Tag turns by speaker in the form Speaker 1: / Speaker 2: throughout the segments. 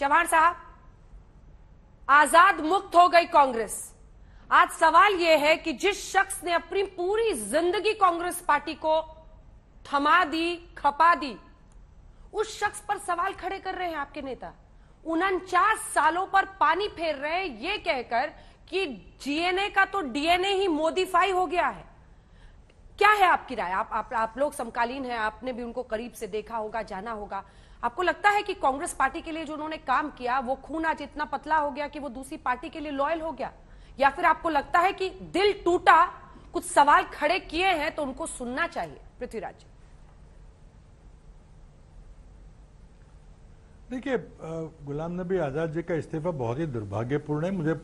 Speaker 1: चौहान साहब आज़ाद मुक्त हो गई कांग्रेस। आज सवाल यह है कि जिस शख्स ने अपनी पूरी ज़िंदगी कांग्रेस पार्टी को थमा दी खपा दी उस शख्स पर सवाल खड़े कर रहे हैं आपके नेता। उनचास सालों पर पानी फेर रहे हैं ये कहकर कि जीएनए का तो डीएनए ही मोडिफाई हो गया है। क्या है आपकी राय? आप आप, आप लोग समकालीन हैं आपने भी उनको करीब से देखा होगा जाना होगा। आपको लगता है कि कांग्रेस पार्टी के लिए जो उन्होंने काम किया, वो खून आज इतना पतला हो गया कि वो दूसरी पार्टी के लिए लॉयल हो गया? या फिर आपको लगता है कि दिल टूटा, कुछ सवाल खड़े किए हैं तो उनको सुनना चाहिए पृथ्वीराज
Speaker 2: देखिए गुलाम नबी आज़ाद जी का इस्तीफा बहुत ही दुर्भाग्यपूर्ण है। मुझे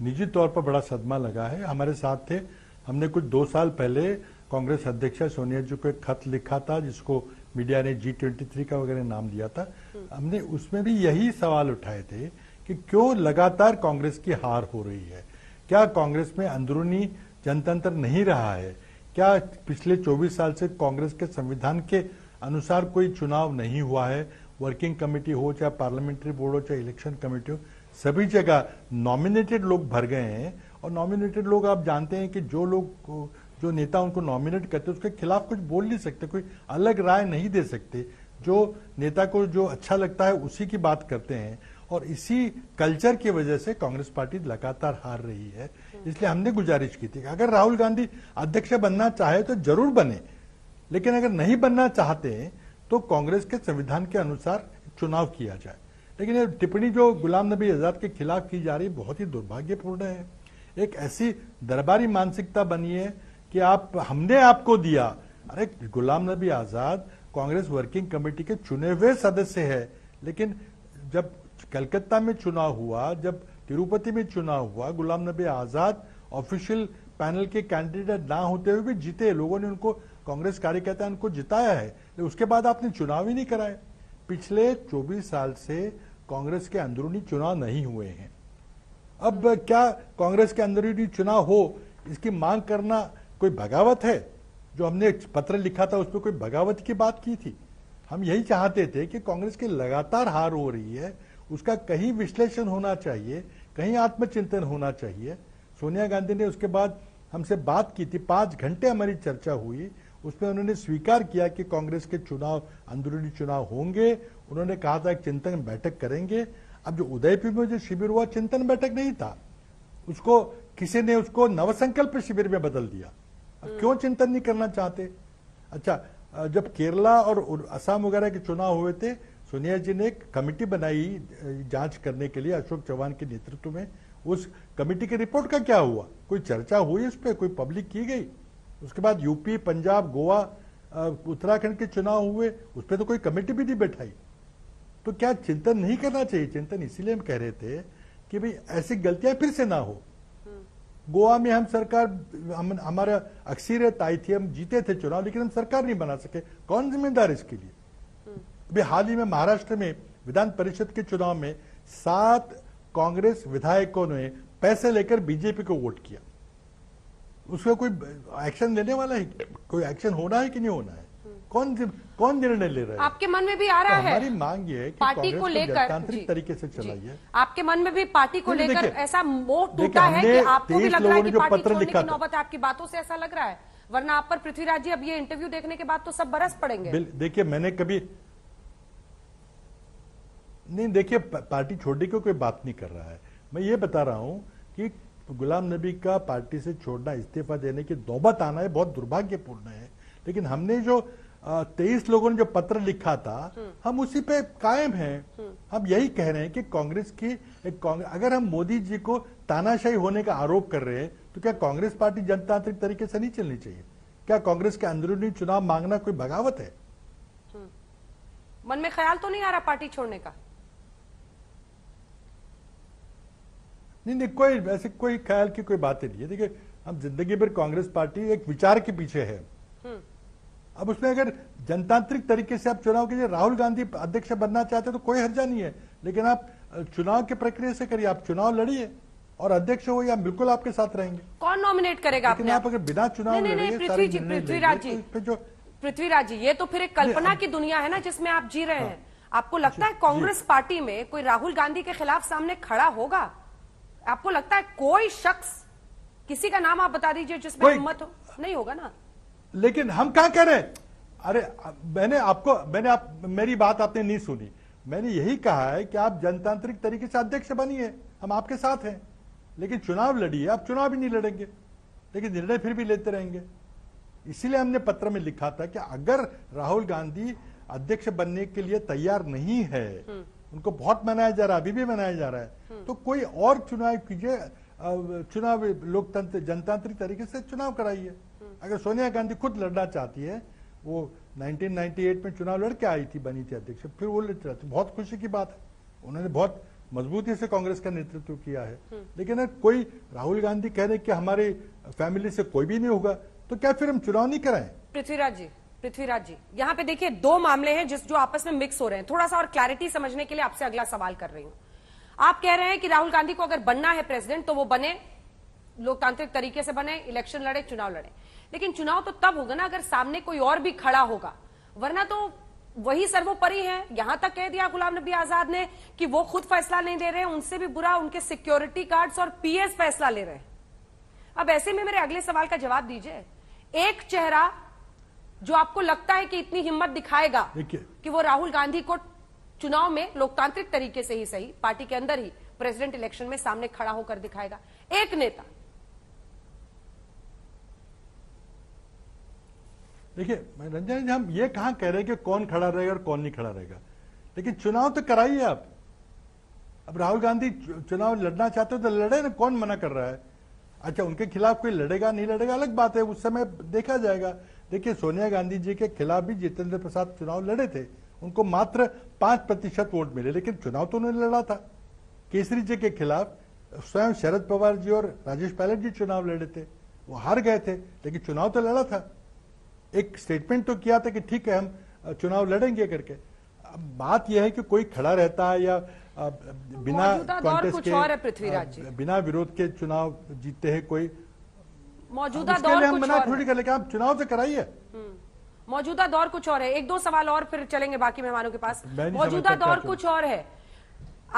Speaker 2: निजी तौर पर बड़ा सदमा लगा है। हमारे साथ थे। हमने कुछ दो साल पहले कांग्रेस अध्यक्ष सोनिया जी को एक खत लिखा था, जिसको मीडिया ने जी ट्वेंटी थ्री का वगैरह नाम दिया था। हमने उसमें भी यही सवाल उठाए थे कि क्यों लगातार कांग्रेस की हार हो रही है? क्या कांग्रेस में अंदरूनी जनतंत्र नहीं रहा है? क्या पिछले 24 साल से कांग्रेस के संविधान के अनुसार कोई चुनाव नहीं हुआ है? वर्किंग कमेटी हो चाहे पार्लियामेंट्री बोर्ड हो चाहे इलेक्शन कमेटी हो सभी जगह नॉमिनेटेड लोग भर गए हैं। और नॉमिनेटेड लोग आप जानते हैं कि जो लोग जो नेता उनको नॉमिनेट करते उसके खिलाफ कुछ बोल नहीं सकते, कोई अलग राय नहीं दे सकते। जो नेता को जो अच्छा लगता है, उसी की बात करते हैं। और इसी कल्चर की वजह से कांग्रेस पार्टी लगातार हार रही है। इसलिए हमने गुजारिश की थी अगर राहुल गांधी अध्यक्ष बनना चाहे तो ज़रूर बने। लेकिन अगर नहीं बनना चाहते तो कांग्रेस के संविधान के अनुसार चुनाव किया जाए। लेकिन ये टिप्पणी जो गुलाम नबी आज़ाद के खिलाफ की जा रही बहुत ही दुर्भाग्यपूर्ण है। एक ऐसी दरबारी मानसिकता बनी है कि आप, हमने आपको दिया। अरे, गुलाम नबी आज़ाद कांग्रेस वर्किंग कमेटी के चुने हुए सदस्य है, लेकिन जब कलकत्ता में चुनाव हुआ, जब तिरुपति में चुनाव हुआ, गुलाम नबी आज़ाद ऑफिशियल पैनल के कैंडिडेट ना होते हुए भी जीते। लोगों ने उनको, कांग्रेस कार्यकर्ता उनको जिताया है। उसके बाद आपने चुनाव ही नहीं कराए। पिछले 24 साल से कांग्रेस के अंदरूनी चुनाव नहीं हुए हैं। अब क्या कांग्रेस के अंदरूनी चुनाव हो? इसकी मांग करना कोई बगावत है? जो हमने पत्र लिखा था, उसमें कोई बगावत की बात की थी? हम यही चाहते थे कि कांग्रेस की लगातार हार हो रही है, उसका कहीं विश्लेषण होना चाहिए, कहीं आत्मचिंतन होना चाहिए। सोनिया गांधी ने उसके बाद हमसे बात की थी, पाँच घंटे हमारी चर्चा हुई, उसमें उन्होंने स्वीकार किया कि कांग्रेस के चुनाव अंदरूनी चुनाव होंगे, उन्होंने कहा था चिंतन बैठक करेंगे। अब जो उदयपुर में जो शिविर हुआ, चिंतन बैठक नहीं था। उसको, किसी ने उसको नवसंकल्प शिविर में बदल दिया। क्यों चिंतन नहीं करना चाहते? अच्छा जब केरला और असम वगैरह के चुनाव हुए थे, सोनिया जी ने एक कमेटी बनाई जाँच करने के लिए अशोक चौहान के नेतृत्व में। उस कमेटी की रिपोर्ट का क्या हुआ? कोई चर्चा हुई उस पर कोई पब्लिक की गई? उसके बाद यूपी, पंजाब, गोवा उत्तराखंड के चुनाव हुए, उस पर तो कोई कमेटी भी नहीं बैठाई। तो क्या चिंतन नहीं करना चाहिए? चिंतन इसीलिए हम कह रहे थे कि भाई ऐसी गलतियाँ फिर से ना हो। गोवा में हम सरकार हम, हमारा अक्सरियत आई थी हम जीते थे चुनाव लेकिन हम सरकार नहीं बना सके। कौन जिम्मेदार इसके लिए? अभी हाल ही में महाराष्ट्र में विधान परिषद के चुनाव में सात कांग्रेस विधायकों ने पैसे लेकर बीजेपी को वोट किया। उसका कोई एक्शन लेने वाला है? कोई एक्शन होना है कि नहीं होना है? कौन कौन निर्णय ले रहा है?
Speaker 1: आपके मन में भी आ रहा
Speaker 2: तो
Speaker 1: है।
Speaker 2: हमारी मांग ये है कि
Speaker 1: पार्टी को लेकर
Speaker 2: तांत्रिक तरीके से चलाइए।
Speaker 1: आपके मन में भी पार्टी को लेकर ऐसा मोह टूटा है कि आपको भी लग रहा है कि पार्टी छोड़ने की नौबत आपकी बातों से ऐसा लग रहा है। वरना आप पर पृथ्वीराज जी अब ये इंटरव्यू देखने के बाद तो सब बरस पड़ेंगे।
Speaker 2: देखिए मैंने कभी नहीं देखिए पार्टी छोड़ने की कोई बात नहीं कर रहा है। मैं ये बता रहा हूँ कि गुलाम नबी का पार्टी से छोड़ना इस्तीफा देने की नौबत आना है बहुत दुर्भाग्यपूर्ण है। लेकिन हमने जो तेईस लोगों ने जो पत्र लिखा था। हम उसी पे कायम हैं। हम यही कह रहे हैं कि कांग्रेस की एक कांग्रेस अगर हम मोदी जी को तानाशाही होने का आरोप कर रहे हैं तो क्या कांग्रेस पार्टी जनतांत्रिक तरीके से नहीं चलनी चाहिए क्या कांग्रेस के अंदरूनी चुनाव मांगना कोई बगावत है।
Speaker 1: मन में ख्याल तो नहीं आ रहा पार्टी छोड़ने का
Speaker 2: नहीं नहीं कोई ऐसे कोई ख्याल की कोई बात नहीं है देखिए हम ज़िंदगी भर कांग्रेस पार्टी एक विचार के पीछे है अब उसमें अगर जनतांत्रिक तरीके से आप चुनाव के लिए राहुल गांधी अध्यक्ष बनना चाहते हैं तो कोई हर्जा नहीं है। लेकिन आप चुनाव की प्रक्रिया से करिए। आप चुनाव लड़िए और अध्यक्ष हो या बिल्कुल आपके साथ रहेंगे।
Speaker 1: कौन नॉमिनेट करेगा
Speaker 2: अपने आप अगर बिना चुनाव
Speaker 1: पृथ्वी जी पृथ्वीराज जी। पृथ्वीराज जी ये तो फिर एक कल्पना की दुनिया है ना जिसमें आप जी रहे हैं। आपको लगता है कांग्रेस पार्टी में कोई राहुल गांधी के खिलाफ सामने खड़ा होगा? आपको लगता है कोई शख्स किसी का नाम आप बता दीजिए जिसमें हिम्मत हो? नहीं होगा ना?
Speaker 2: लेकिन हम कहा कह रहे हैं? अरे मैंने आपको मैंने आप मेरी बात आपने नहीं सुनी। मैंने यही कहा है कि आप जनतांत्रिक तरीके से अध्यक्ष बनिए। हम आपके साथ हैं। लेकिन चुनाव लड़िए। आप चुनाव भी नहीं लड़ेंगे। लेकिन निर्णय फिर भी लेते रहेंगे। इसीलिए हमने पत्र में लिखा था कि अगर राहुल गांधी अध्यक्ष बनने के लिए तैयार नहीं है उनको बहुत मनाया जा रहा है अभी भी मनाया जा रहा है। तो कोई और चुनाव कीजिए चुनाव लोकतंत्र जनतांत्रिक तरीके से चुनाव कराइए। अगर सोनिया गांधी खुद लड़ना चाहती है वो 1998 में चुनाव लड़के आई थी बनी थी अध्यक्ष फिर वो लड़ चाहती बहुत खुशी की बात है। उन्होंने बहुत मजबूती से कांग्रेस का नेतृत्व किया है। लेकिन अगर कोई राहुल गांधी कह रहे कि हमारी फैमिली से कोई भी नहीं होगा तो क्या फिर हम चुनाव नहीं कराएँ?
Speaker 1: पृथ्वीराज जी पृथ्वीराज जी यहाँ पे देखिए दो मामले हैं जिस जो आपस में मिक्स हो रहे हैं। थोड़ा सा और क्लैरिटी समझने के लिए आपसे अगला सवाल कर रही हूँ। आप कह रहे हैं कि राहुल गांधी को अगर बनना है प्रेसिडेंट तो वो बने लोकतांत्रिक तरीके से बने इलेक्शन लड़े चुनाव लड़े। लेकिन चुनाव तो तब होगा ना अगर सामने कोई और भी खड़ा होगा। वरना तो वही सर्वोपरि है। यहाँ तक कह दिया गुलाम नबी आज़ाद ने कि वो खुद फैसला नहीं दे रहे हैं उनसे भी बुरा उनके सिक्योरिटी गार्ड्स और पीएस फैसला ले रहे हैं। अब ऐसे में मेरे अगले सवाल का जवाब दीजिए। एक चेहरा जो आपको लगता है कि इतनी हिम्मत दिखाएगा कि वो राहुल गांधी को चुनाव में लोकतांत्रिक तरीके से ही सही पार्टी के अंदर ही प्रेसिडेंट इलेक्शन में सामने खड़ा होकर दिखाएगा। एक नेता
Speaker 2: देखिए, रंजन जी, हम ये कहाँ कह रहे हैं कि कौन खड़ा रहेगा और कौन नहीं खड़ा रहेगा? लेकिन चुनाव तो कराइए आप। अब राहुल गांधी चुनाव लड़ना चाहते हो तो लड़े ना, कौन मना कर रहा है? अच्छा उनके खिलाफ कोई लड़ेगा, नहीं लड़ेगा, अलग बात है, उस समय देखा जाएगा। देखिए, सोनिया गांधी जी के खिलाफ भी जितेंद्र प्रसाद चुनाव लड़े थे। उनको मात्र पाँच प्रतिशत वोट मिले, लेकिन चुनाव तो उन्होंने लड़ा था। केसरी जी के खिलाफ स्वयं शरद पवार जी और राजेश पायलट जी चुनाव लड़े थे। वो हार गए थे, लेकिन चुनाव तो लड़ा था। एक स्टेटमेंट तो किया था कि ठीक है हम चुनाव लड़ेंगे करके। अब बात यह है कि कोई खड़ा रहता है या बिना
Speaker 1: कुछ
Speaker 2: के,
Speaker 1: और है, पृथ्वीराज जी।
Speaker 2: बिना विरोध के चुनाव जीतते हैं कोई।
Speaker 1: मौजूदा दौर
Speaker 2: हम मना थोड़ी कर लेकिन आप चुनाव तो कराइए।
Speaker 1: मौजूदा दौर कुछ और है। एक दो सवाल और फिर चलेंगे बाकी मेहमानों के पास। मौजूदा दौर कुछ और है।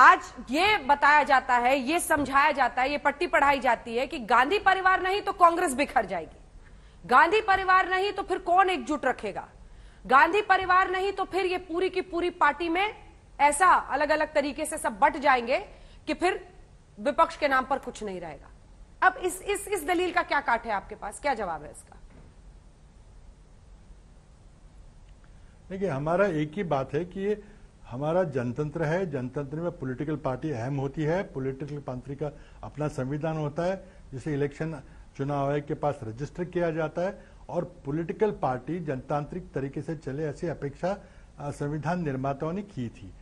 Speaker 1: आज ये बताया जाता है ये समझाया जाता है ये पट्टी पढ़ाई जाती है कि गांधी परिवार नहीं तो कांग्रेस बिखर जाएगी। गांधी परिवार नहीं तो फिर कौन एकजुट रखेगा? गांधी परिवार नहीं तो फिर ये पूरी की पूरी पार्टी में ऐसा अलग अलग तरीके से सब बट जाएँगे कि फिर विपक्ष के नाम पर कुछ नहीं रहेगा। अब इस इस इस दलील का क्या काट है आपके पास? क्या जवाब है इसका?
Speaker 2: देखिए, हमारा एक ही बात है कि हमारा जनतंत्र है, जनतंत्र में पॉलिटिकल पार्टी अहम होती है। पॉलिटिकल पार्टी का अपना संविधान होता है, जिसे इलेक्शन चुनाव आयोग के पास रजिस्टर किया जाता है और पॉलिटिकल पार्टी जनतांत्रिक तरीके से चले ऐसी अपेक्षा संविधान निर्माताओं ने की थी।